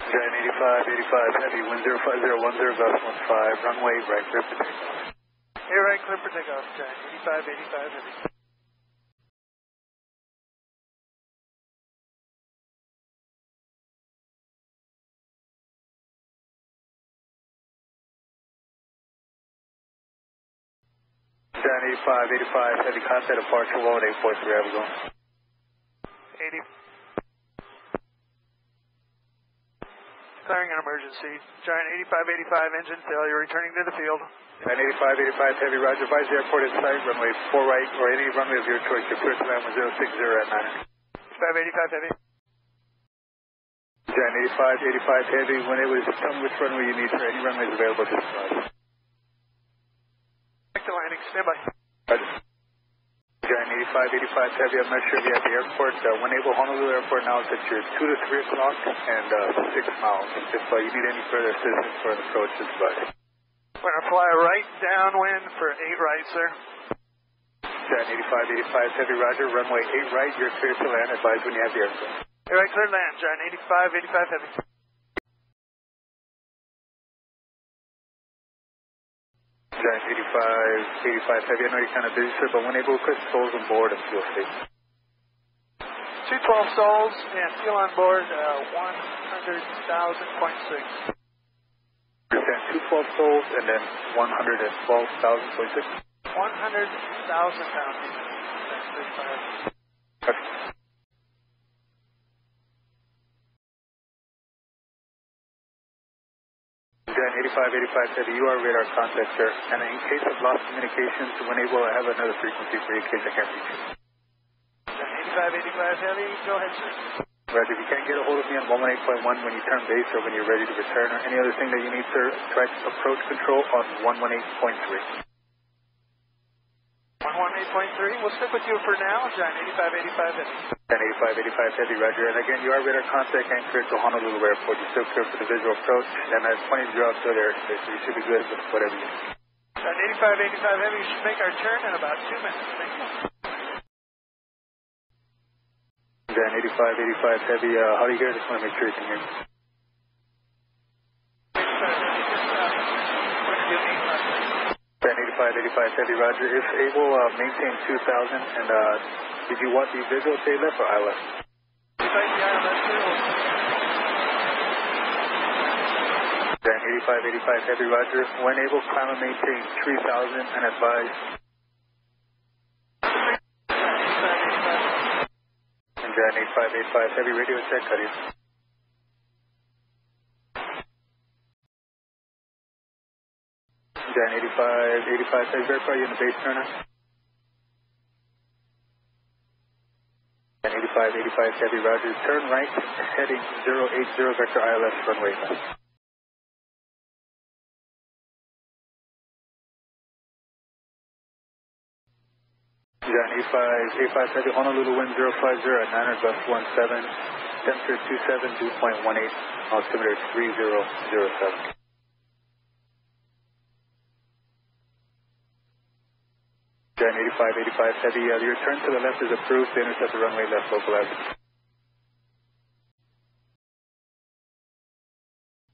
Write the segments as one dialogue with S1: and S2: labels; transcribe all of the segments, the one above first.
S1: Giant 85, 85 heavy, wind 05010, gust 15, runway right, clear for takeoff.
S2: Hey, right, clear for takeoff, Giant 85, 85 heavy.
S1: Giant 85, 85 heavy, contact departure, load 843, have a go.
S2: 80. Declaring an emergency. Giant 85, 85 engine failure, returning to the field.
S1: Giant 85, 85 heavy, roger, advise the airport in sight, runway 4 right, or any runway of your choice, you're clear to land with 060 at 9.
S2: 85, 85 heavy.
S1: Giant 85, 85 heavy, when it was, tell me which runway you need, sir, any runways available to fly.
S2: Back to landing, stand by.
S1: Roger. 85, 85 heavy, I'm not sure if you're at the airport. Uh, when able, Honolulu Airport now is at your 2 to 3 o'clock and uh, 6 miles. If uh, you need any further assistance for an approach, just fly.
S2: We're going to fly right downwind for 8 right, sir.
S1: Giant 85, 85 heavy, roger, runway 8 right, you're clear to land. Advise when you have the aircraft.
S2: Hey, right, clear land. John. 85, 85 heavy.
S1: Giant 85, 85 heavy, I know you're kind of busy, sir, but when able, quick souls on board and fuel safe.
S2: 212 souls and fuel on board uh, 100,000.6.
S1: Understand, 212 souls and then 112,000.6.
S2: 100,000 pounds. That's pretty fast.
S1: Giant 85, 85 heavy, you are radar contact, sir. And in case of lost communications, when able, I have another frequency for you in case I can't reach you.
S2: Giant 85, 85 heavy. Go ahead, sir.
S1: Roger, if you can't get a hold of me on 118.1 when you turn base or when you're ready to return or any other thing that you need, sir, try approach control on 118.3.
S2: 118.3. We'll stick with you for now. Giant 85, 85 heavy.
S1: Giant 85, 85 heavy, roger. And again, you are radar contact anchored to Honolulu Airport. You're still clear for the visual approach, and there's plenty of ground to there, so you should be good with whatever you need.
S2: Giant 85, 85 heavy. We should make our turn in about two minutes. Thank you.
S1: Giant 85, 85 heavy, uh, how do you hear? Just want to make sure you can hear me. Giant 85, 85 heavy, roger. If able, uh, maintain 2,000. And uh, did you want the visual stay left or ILS? Giant 85, 85 heavy, roger. When able, climb and maintain 3,000 and advise. And Giant 85, 85 heavy, radio check, cutting. Giant 85, 85 heavy, verify you in the base turner. Giant 85, 85 heavy, roger. Turn right, heading 080 vector ILS runway left. Giant 85, 85 heavy, Honolulu wind 050 at 9 gust 17, temperature 27, dew point 18, altimeter 3007. 85, 85 heavy, uh, your turn to the left is approved to intercept the runway left localizer.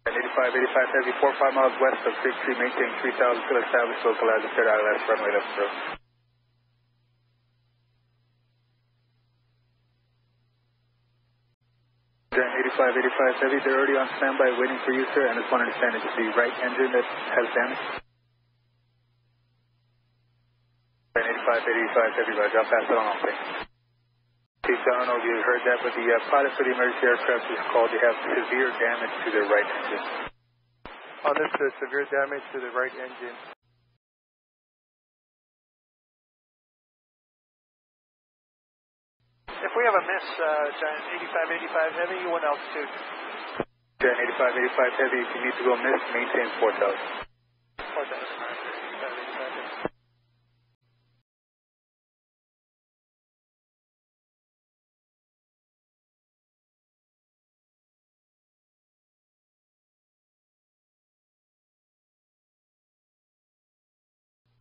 S1: Giant 85, 85 heavy, 4 5 miles west of 6 maintain 3000 still established localizer, clear ILS runway left approved. Giant 85, 85 heavy, they're already on standby waiting for you, sir, and just want to understand it's the right engine that has damage. Giant 85, 85 heavy, I'll pass it on, okay. I don't know if you heard that, but the uh, pilot for the emergency aircraft is called, they have severe damage to their right engine.
S3: Oh, this is severe damage to the right engine.
S2: If we have a miss, uh, Giant 85, 85 heavy, what altitude?
S1: Giant 85, 85 heavy, if you need to go miss, maintain 4000.
S2: 4,000.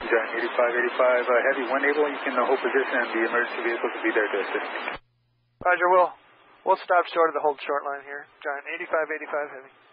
S1: Giant 85, 85 uh, heavy, when able, you can uh, hold position and the emergency vehicle will be there to assist.
S2: Roger, Will. We'll stop short of the hold short line here. Giant 8585 heavy.